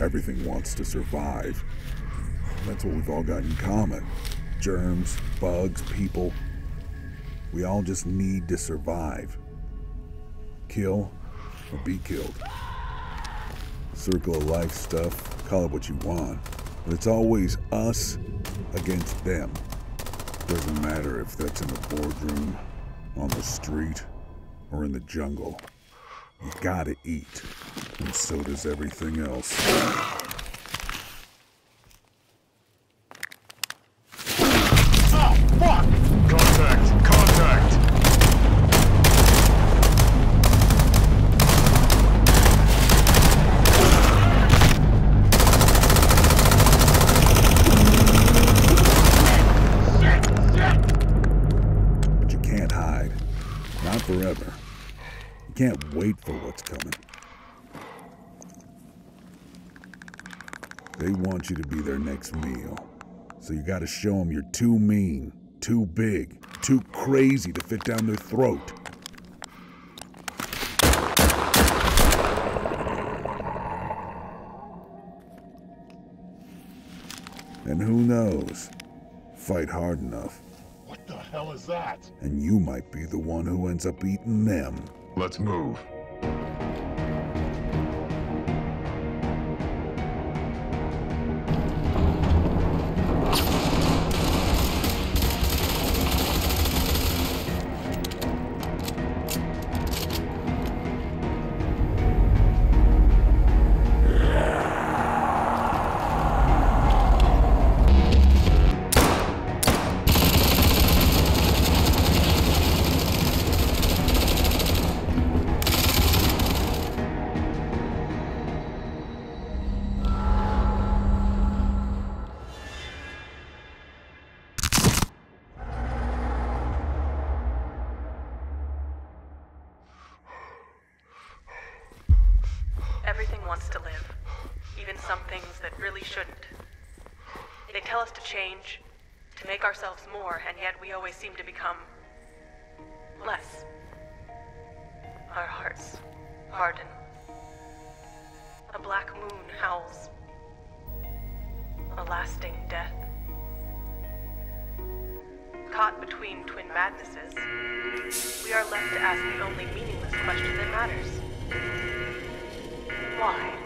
Everything wants to survive. That's what we've all got in common germs, bugs, people. We all just need to survive. Kill or be killed. Circle of life stuff, call it what you want. But it's always us against them. Doesn't matter if that's in the boardroom, on the street, or in the jungle. You gotta eat, and so does everything else. Contact! Contact! But you can't hide. Not forever. Can't wait for what's coming. They want you to be their next meal. So you gotta show them you're too mean, too big, too crazy to fit down their throat. And who knows? Fight hard enough, What the hell is that? and you might be the one who ends up eating them. Let's move. Wants to live, even some things that really shouldn't. They tell us to change, to make ourselves more, and yet we always seem to become less. Our hearts harden. A black moon howls. A lasting death. Caught between twin madnesses, we are left to ask the only meaningless question that matters. Why?